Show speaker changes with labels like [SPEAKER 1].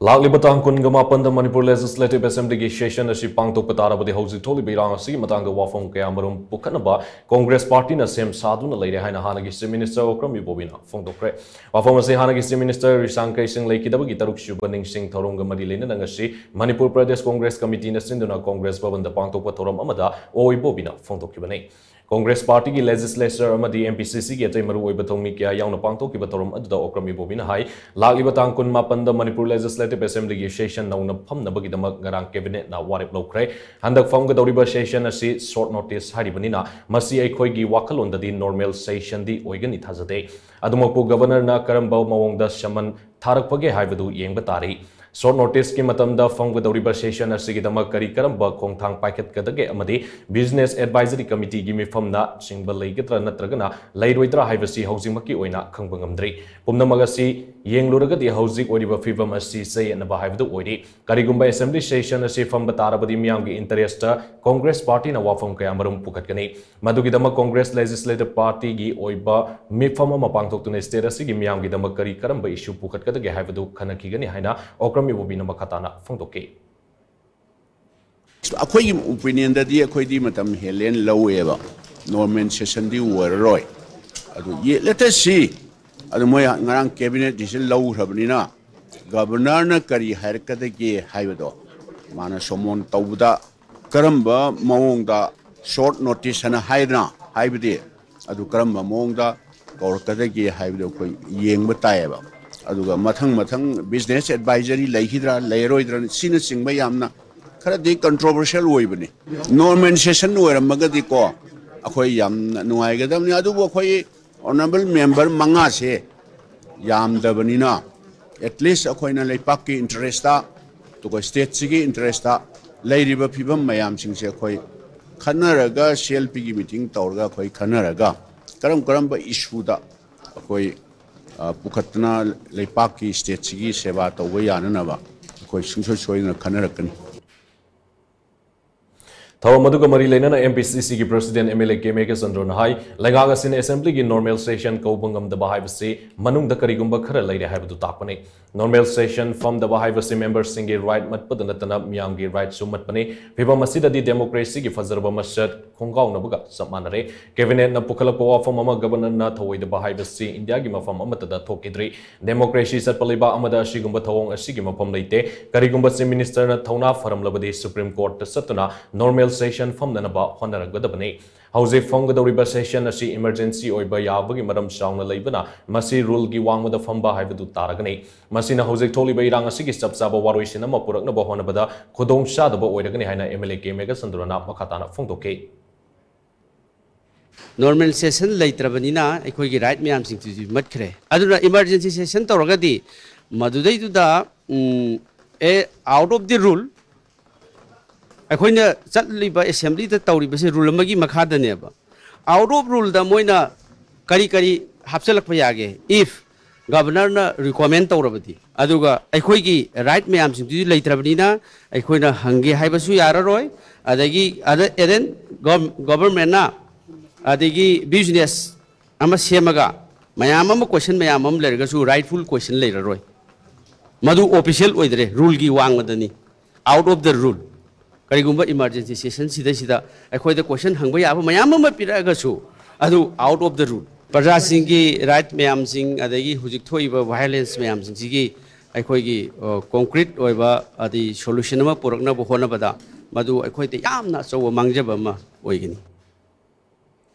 [SPEAKER 1] ꯂꯥꯛꯂꯤꯕ ꯇꯥꯡ ꯀꯨꯟꯒ ꯃꯥꯄꯟꯗ ꯃꯅꯤꯄꯨꯔ ꯂꯦꯖꯤꯁꯂꯦꯇꯤꯕ ꯑꯦꯁꯦꯝꯕ꯭ꯂꯤꯒꯤ ꯁꯦꯁꯟ ꯑꯁꯤ ꯄꯥꯡꯊꯣꯛꯄ ꯇꯥꯔꯕꯗꯤ ꯍꯧꯖꯤꯛ ꯊꯣꯛꯂꯤꯕ ꯏꯔꯥꯡ ꯑꯁꯤꯒꯤ ꯃꯇꯥꯡꯗ ꯋꯥꯐꯝ ꯀꯌꯥ ꯃꯔꯨꯝ ꯄꯨꯈꯠꯅꯕ ꯀꯣꯡꯒ꯭ꯔꯦꯁ ꯄꯥꯔꯇꯤꯅ ꯁꯦꯝ ꯁꯥꯗꯨꯅ ꯂꯩꯔꯦ ꯍꯥꯏꯅ ꯍꯥꯟꯅꯒꯤ ꯆꯤꯐ ꯃꯤꯅꯤꯁꯇꯔ ꯑꯣꯀ꯭ꯔꯝ ꯌꯨꯕꯣꯕꯤꯅ ꯐꯣꯡꯗꯣꯛꯈ꯭ꯔꯦ ꯋꯥꯐꯝ ꯑꯁꯤ ꯍꯥꯟꯅꯒꯤ ꯆꯤꯐ ꯃꯤꯅꯤꯁꯇꯔ ꯔꯤꯁꯥꯡ ꯀꯩꯁꯤꯡ ꯂꯩꯈꯤꯗꯕꯒꯤ ꯇꯔꯨꯛ ꯁꯨꯕ ꯅꯤꯡꯁꯤꯡ ꯊꯧꯔꯝꯒ ꯃꯔꯤ ꯂꯩꯅꯅ ꯉꯁꯤ ꯃꯅꯤꯄꯨꯔ ꯄ꯭ꯔꯗꯦꯁ ꯀꯣꯡꯒ꯭ꯔꯦꯁ ꯀꯃꯤꯇꯤꯅ ꯁꯤꯟꯗꯨꯅ ꯀꯣꯡꯒ꯭ꯔꯦꯁ ꯚꯕꯟꯗ ꯄꯥꯡꯊꯣꯛꯄ ꯊꯧꯔꯝ ꯑꯃꯗ ꯑꯣ ꯏꯕꯣꯕꯤꯅ ꯐꯣꯡꯗꯣꯛꯈꯤꯕꯅꯤ Congress party की लेजिस्लेचर एमपीसीसी की अतई मरुब थौमी क्या याउन पांथोकी तौरम अदुदा ओक्रमी बोबिना हाई। लागिब तांग कुन मापन मणिपुर लेजिस्लेटिव असेंबली की सेशन नौन फमनबगीदमक गरांग कैबिनेट ना वारेप लौख्रे हंदक सेशन असी शॉर्ट नोटिस हारिबनिना मसी नॉर्मल सेशन दी थाजदे अदुमकु गवर्नर ना करंबा मवोंगदा येंग तारी शॉर्ट नोटिस की फंगदौरिबा सेशन असिगिदमक करी खोंथांग पाइखतकदगे अमदि बिज़नेस एडवाइजरी कमिटी की मिफमना चिंगब लेगद्रा नत्रगना असि सयनबा हाइबदु ओइरि करिगुंबा असेंबली सेशन तारबदि मियामगी इंटरेस्ट कांग्रेस पार्टी वाफम कया मदुगिदमक कांग्रेस लेजिस्लेटिव पार्टी की मिफम पांगथोक्तुने स्टेट असि की मियामगिदमक करी करंबा ꯃꯤꯕꯣꯕꯤꯅ ꯃꯈꯥꯇꯥꯅ ꯐꯣꯡꯗꯣꯛꯈꯤ
[SPEAKER 2] ꯑꯩꯈꯣꯏꯒꯤ ꯑꯣꯄꯤꯅꯤꯌꯟꯗꯗꯤ ꯑꯩꯈꯣꯏꯗꯤ ꯃꯇꯝ ꯍꯦꯜꯂꯦꯟ ꯂꯧꯋꯦꯕ ꯅꯣꯔꯃꯦꯜ ꯁꯦꯁꯟꯗꯤ ꯑꯣꯏꯔꯔꯣই ꯑꯗꯨ ꯂꯦꯇꯦꯁ ꯁꯤ ꯑꯗꯨ ꯃꯣꯏ ꯉꯔꯥꯡ ꯀꯦꯕꯤꯅꯦꯠ ꯗꯤꯁꯤꯖꯟ ꯂꯧꯈ꯭ꯔꯕꯅꯤꯅ ꯒꯕꯔꯅꯔꯅ ꯀꯔꯤ ꯍꯥꯏꯔꯛꯀꯗꯒꯦ ꯍꯥꯏꯕꯗꯣ ꯃꯥꯅ ꯁꯣꯃꯣꯟ ꯇꯧꯕꯗ ꯀꯔꯝꯕ ꯃꯑꯣꯡꯗ ꯁꯣꯔꯠ ꯅꯣꯇꯤꯁ ꯍꯥꯏꯅ ꯍꯥꯏꯗꯅ ꯍꯥꯏꯕꯗꯤ ꯑꯗꯨ ꯀꯔꯝꯕ ꯃꯑꯣꯡꯗ ꯀꯧꯔꯛꯀꯗꯒꯦ ꯍꯥꯏꯕꯗꯣ ꯑꯩꯈꯣꯏ ꯌꯦꯡꯕ ꯇꯥꯏꯌꯦꯕ मथंग मथंग बिज़नेस एडवाइजरी लहिद्रा लहरोइद्रा सिन सिंगबा यामना खरदि कंट्रोवर्शियल होइबने नॉर्मेंसेशन ओरमगदि को याम ऑनरेबल मेंबर मंगा से यामदबनिना एटलीस्ट अखोयना लेपाकि इंटरेस्टा तो स्टेट सिगी इंटरेस्टा लेरिबा फिबम मयाम सिंग से अखोय खनरगा सीएलपी की मीटिंग तौर अखोय खनरगा करम करम इशूदा अखोई ꯄꯨꯈꯠꯇꯨꯅ ꯂꯩꯄꯥꯛꯀꯤ ꯁ꯭ꯇꯦꯠꯁꯤꯒꯤ ꯁꯦꯕꯥ ꯇꯧꯕ ꯌꯥꯅꯅꯕ ꯑꯩꯈꯣꯏ ꯁꯨꯡꯁꯣꯏ ꯁꯣꯏꯗꯅ ꯈꯟꯅꯔꯛꯀꯅꯤ
[SPEAKER 1] थवम मरी लेना एमपीसीसी की प्रेसिडेंट एमएलए केमे के चंद्रन हाई लेंगाग असेंबली की नॉर्मल सेशन मनुंग करीगुंब खर ताकपने नॉर्मल सेशन हाइबसे मेंबर्स राइट मतपद मियाम की राइट सु मतपने असिददि डेमोक्रेसी की फजरब मसद खोंगाव नबगा समानरे कैबिनेट न पुखलप वाफम गवर्नर हाइबसे इंडिया की मफम थोकिद्री डेमोक्रेसी असिगुंब थवोंग असिगी मफम लेते करीगुंब से मिनिस्टर थौना फरमलबदि सुप्रीम कोर्ट सतुना नॉर्मल मरम चाउना लेबना मसी रूल की संदुरना मखाताना फोंदोके
[SPEAKER 3] नॉर्मल सेशन लेत्रबनिना अखोगी राइट मैम सिंग मटखरे अदुना इमरजेंसी सेशन तौरगदी मदुदैदुदा a out of the rule अखोइना चलिबा असेंबली द तौरिबसे रूल अमगी मखादनेबा आउट ऑफ़ रूल द मोइना करी करी हापचलक यागे इफ़ गवर्नर अदुगा अखोइगी राइट मैम दु अखोइना हंगे एदेन गवर्नमेंट ना अदगी बिज़नेस सेमगा मैम क्वेश्चन मैम अम लेरगसु राइटफुल क्वेश्चन लेररोय मधु ऑफिशियल करीगुंबा इमरजेंसी सेशन अखोद क्वेश्चन हंग याब मैम पीरगसु अदु आउट ऑफ़ द रूल प्रजा राइट मैम वायलेंस मैम अखोगी कॉन्क्रीट सोल्यूशन पुरनब होनबदा मधु अखोद अचौ मांगजब